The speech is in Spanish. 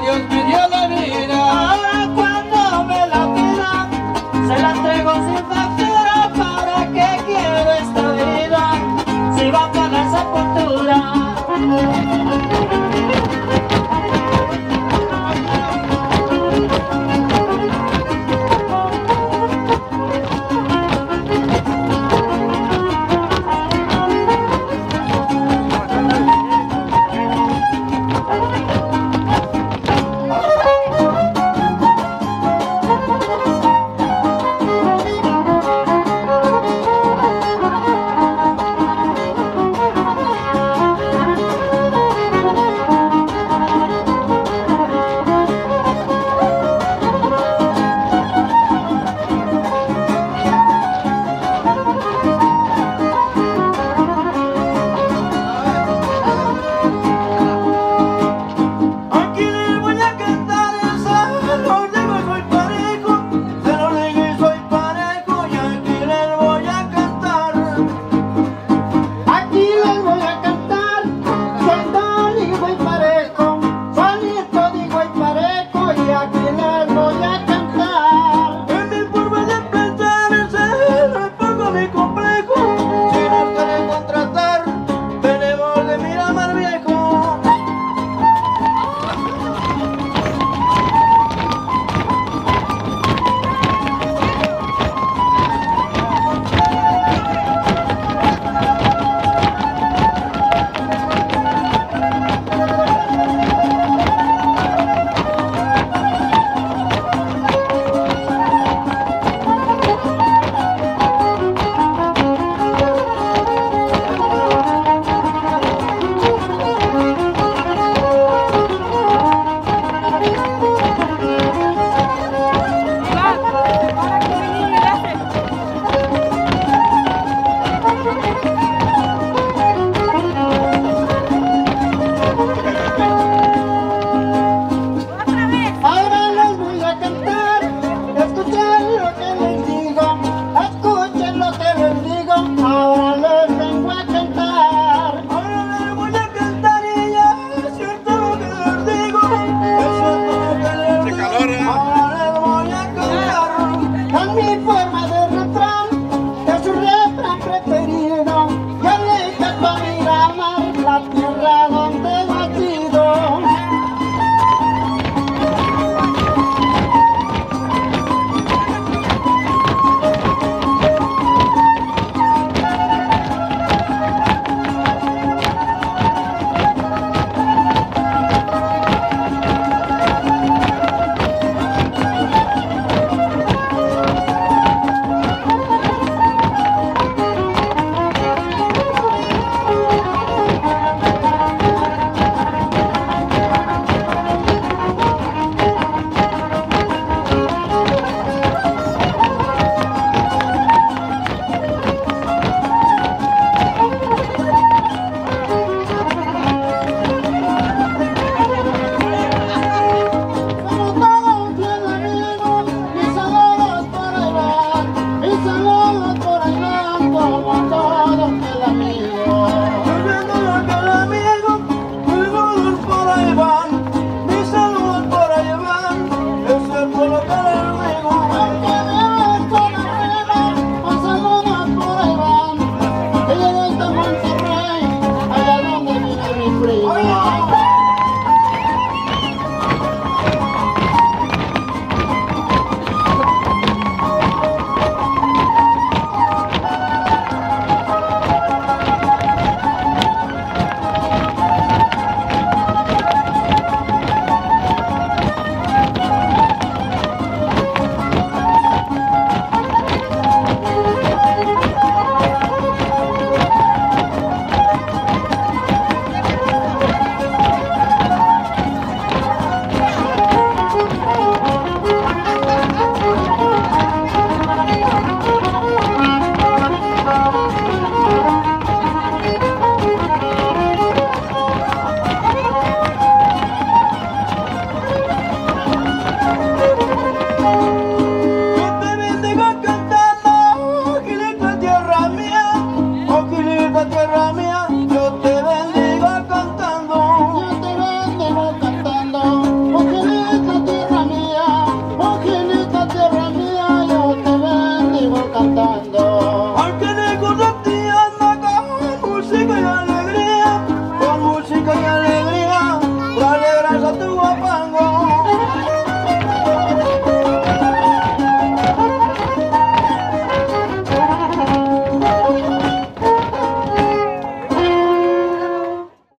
Dios cantando.